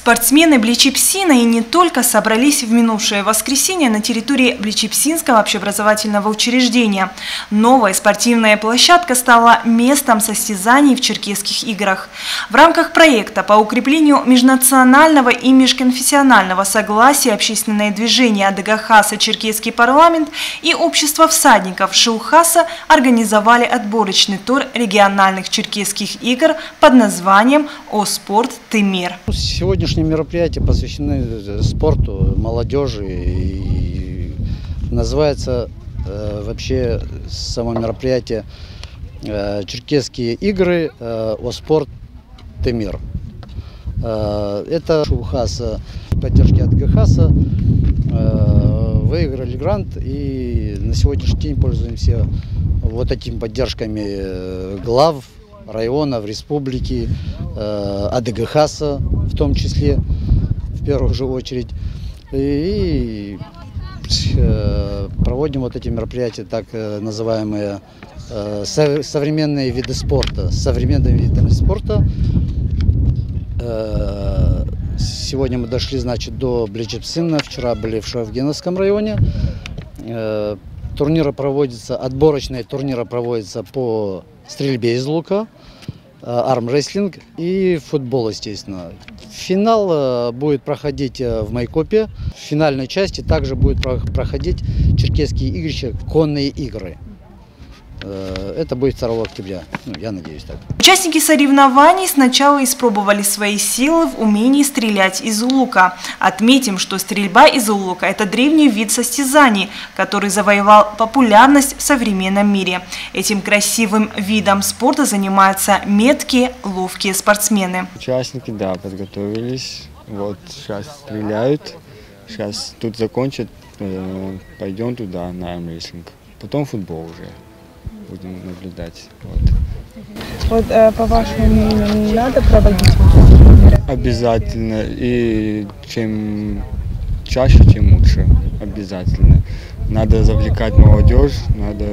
Спортсмены Бличепсина и не только собрались в минувшее воскресенье на территории Бличепсинского общеобразовательного учреждения. Новая спортивная площадка стала местом состязаний в черкесских играх. В рамках проекта по укреплению межнационального и межконфессионального согласия общественное движение Адыгахаса «Черкесский парламент» и общество всадников Шилхаса организовали отборочный тур региональных черкесских игр под названием «О спорт, ты мир». Сегодня сегодняшние мероприятия посвящены э, спорту, молодежи и называется э, вообще само мероприятие э, «Черкесские игры э, о спорт Темир». Э, это УХАСа, поддержки от ГХАСа, э, выиграли грант и на сегодняшний день пользуемся вот этими поддержками э, глав районов, республики, э, АДГХАСа в том числе, в первую же очередь. И э, проводим вот эти мероприятия, так э, называемые современные виды спорта, современные виды спорта. Сегодня мы дошли, значит, до Блиджепсина, вчера были в Шавгеновском районе. Турниры проводятся, отборочные турниры проводятся по стрельбе из лука, э, армрестлинг и футбол, естественно. Финал э, будет проходить э, в Майкопе. В финальной части также будет проходить черкесские игрища «Конные игры». Э, это будет 2 октября, ну, я надеюсь так. Участники соревнований сначала испробовали свои силы в умении стрелять из лука. Отметим, что стрельба из лука – это древний вид состязаний, который завоевал популярность в современном мире. Этим красивым видом спорта занимаются меткие, ловкие спортсмены. Участники, да, подготовились. Вот сейчас стреляют. Сейчас тут закончат, э, пойдем туда на армрестлинг. Потом футбол уже будем наблюдать. Вот, вот э, по вашему мнению, надо проводить Обязательно. И чем чаще, тем лучше. Обязательно. Надо завлекать молодежь, надо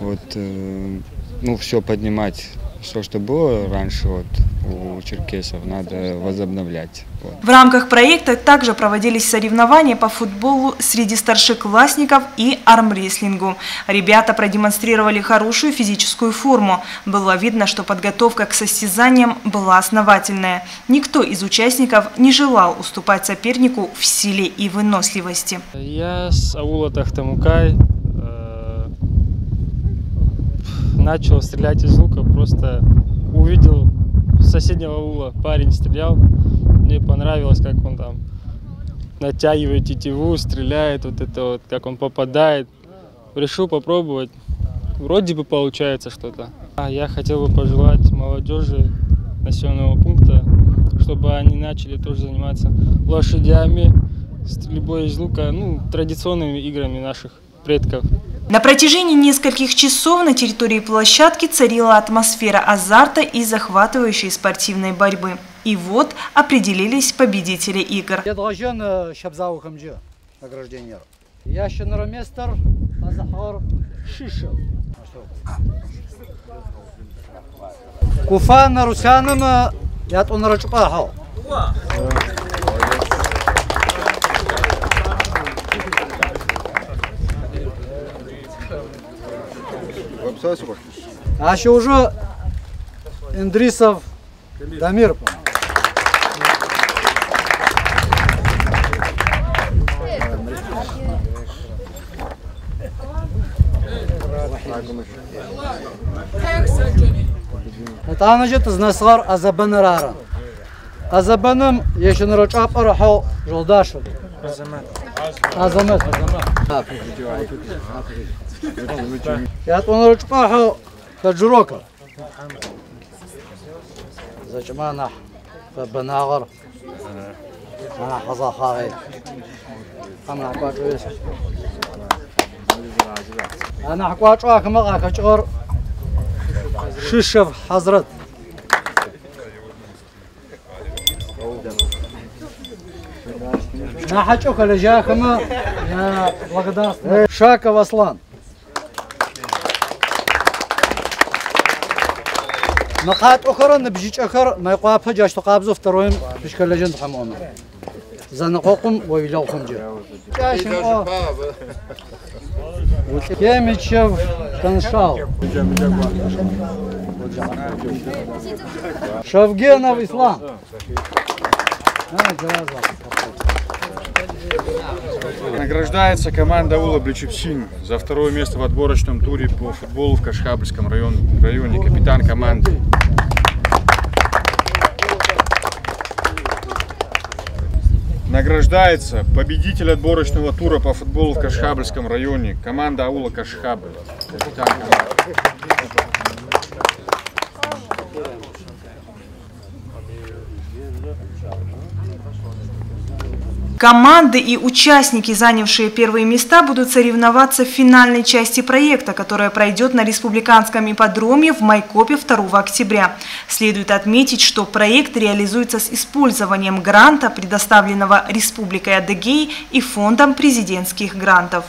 вот, э, ну, все поднимать все, что было раньше вот, у черкесов, надо возобновлять. Вот. В рамках проекта также проводились соревнования по футболу среди старшеклассников и армрестлингу. Ребята продемонстрировали хорошую физическую форму. Было видно, что подготовка к состязаниям была основательная. Никто из участников не желал уступать сопернику в силе и выносливости. Я с аула Тахтамукай начал стрелять из лука, просто увидел с соседнего угла парень стрелял, мне понравилось, как он там натягивает тетиву, стреляет, вот это вот, как он попадает. Решил попробовать, вроде бы получается что-то. А я хотел бы пожелать молодежи населенного пункта, чтобы они начали тоже заниматься лошадями, стрельбой из лука, ну, традиционными играми наших предков. На протяжении нескольких часов на территории площадки царила атмосфера азарта и захватывающей спортивной борьбы. И вот определились победители игр. Предложен Шабзау Хамджи награждение. Я Шанраместер Азахар Шишев. Куфан Русяным я он А еще уже Индрисов Дамир. Же из Насгар Азабанарара. Азабаным еще на рачапа рахал Жолдашев. Азамат. Азамат. Азамат. يعطونا رجباحو فجروكا زجمانا فبناغر أنا حظا خاغي أنا حقوات ويس أنا حقوات واك مغا كشغر ششف حضرت حجوك لجاكما يا وقداس شاكا وصلان مقاط أخرى نبجيج أخر ما يقابها جاش تقابز افتروهم بشكل لجند حمام زنقوكم ويلاوكم جر جاش مقا كم يتشوف تنشال شفقينا بإسلام Ha, cevaz var. Награждается команда Ула Бличепсин за второе место в отборочном туре по футболу в Кашхабльском районе, районе капитан команды. Награждается победитель отборочного тура по футболу в Кашхабльском районе, команда Аула Кашхабль. Капитан команды. Команды и участники, занявшие первые места, будут соревноваться в финальной части проекта, которая пройдет на республиканском ипподроме в Майкопе 2 октября. Следует отметить, что проект реализуется с использованием гранта, предоставленного Республикой Адыгей и Фондом президентских грантов.